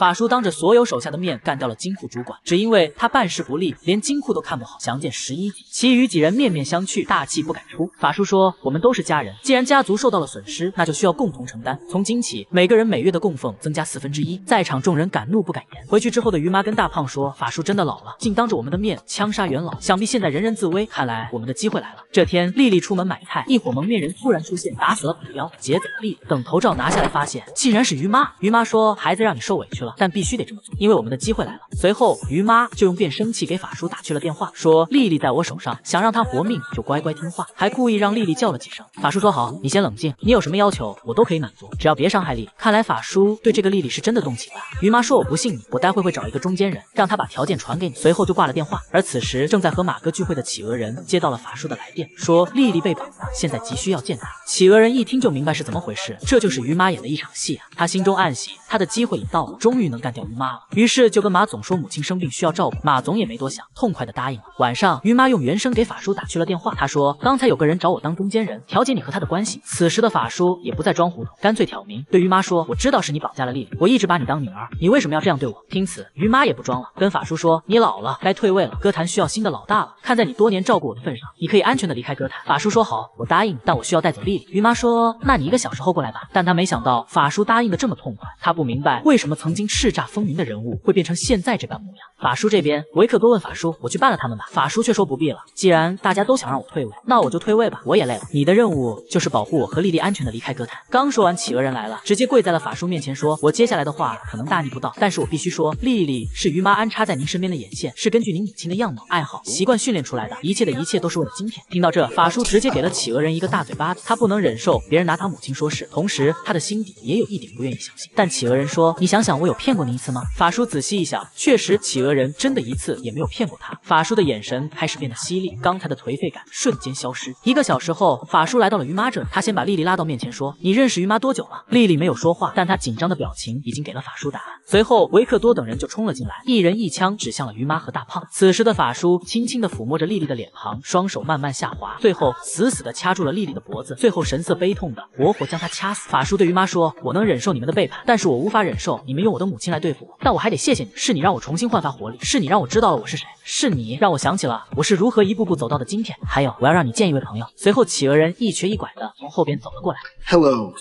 法叔当着所有手下的面干掉了金库主管，只因为他办事不力，连金库都看不好。详见十一集。其余几人面面相觑，大气不敢出。法叔说：“我们都是家人，既然家族受到了损失，那就需要共同承担。从今起，每个人每月的供奉增加四分之一。”在场众人敢怒不敢言。回去之后的于妈跟大胖说：“法叔真的老了，竟当着我们的面枪杀元老，想必现在人人自危。看来我们的机会来了。”这天，丽丽出门买菜，一伙蒙面人突然出现，打死了保镖，劫走了丽丽。等头罩拿下来，发现竟然是于妈。于妈说：“孩子让你受委屈了，但必须得这么做，因为我们的机会来了。”随后，于妈就用变声器给法叔打去了电话，说：“丽丽在我手上，想让她活命就乖乖听话。”还故意让丽丽叫了几声。法叔说：“好，你先冷静，你有什么要求，我都可以满足，只要别伤害丽丽。”看来法叔对这个丽丽是真的动情了。于妈说：“我不信你，我待会会找一个中间人，让他把条件传给你。”随后就挂了电话。而此时正在和马哥聚会的企鹅人接到了法叔的来电，说丽丽被绑，现在急需要见他。企鹅人一听就明白是怎么回事，这就是于妈演的一场戏啊！他心中暗喜，他的机会已到了，终于能干掉于妈了。于是就跟马总说母亲生病需要照顾，马总也没多想，痛快的答应了。晚上，于妈用原声给法叔打去了电话，他说刚才有个人找我当中间人，调解你和他的关系。此时的法叔也不再装糊涂，干脆挑明，对于妈说：“我知道是你绑架了丽丽，我一直把你当女儿，你为什么要这样对我？”听此，于妈也不装了，跟法叔说：“你老了，该退位了，歌坛需要新的老大了。看在你多年照顾我的份上，你可以安全的离开歌坛。”法叔说：“好，我答应，但我需要带走丽丽。”于妈说：“那你一个小时后过来吧。”但她没想到法叔答应的这么痛快，她不明白为什么曾经叱咤风云的人物会变成现在这般模样。法叔这边，维克多问法叔：“我去办了他们吧？”法叔却说：“不必了，既然大家都想让我退位，那我就退位吧。我也累了。你的任务就是保护我和丽丽安全的离开歌坛。”刚说完，企鹅人来了，直接跪在了法叔面前，说：“我接下来的话可能大逆不道，但是我必须说，丽丽是于妈安插在您身边的眼线，是根据您母亲的样貌、爱好、习惯训练出来的，一切的一切都是为了今天。”听到这，法叔直接给了企企鹅人一个大嘴巴子，他不能忍受别人拿他母亲说事，同时他的心底也有一点不愿意相信。但企鹅人说：“你想想，我有骗过你一次吗？”法叔仔细一想，确实，企鹅人真的一次也没有骗过他。法叔的眼神开始变得犀利，刚才的颓废感瞬间消失。一个小时后，法叔来到了于妈这里，他先把丽丽拉到面前说：“你认识于妈多久了？”丽丽没有说话，但她紧张的表情已经给了法叔答案。随后，维克多等人就冲了进来，一人一枪指向了于妈和大胖。此时的法叔轻轻的抚摸着丽丽的脸庞，双手慢慢下滑，最后死死的掐住了丽丽的脖子，最后神色悲痛的活活将她掐死。法叔对于妈说：“我能忍受你们的背叛，但是我无法忍受你们用我的母亲来对付我。但我还得谢谢你，是你让我重新焕发活力，是你让我知道了我是谁，是你让我想起了我是如何一步步走到的今天。还有，我要让你见一位朋友。”随后，企鹅人一瘸一拐的从后边走了过来。Hello,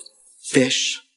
fish.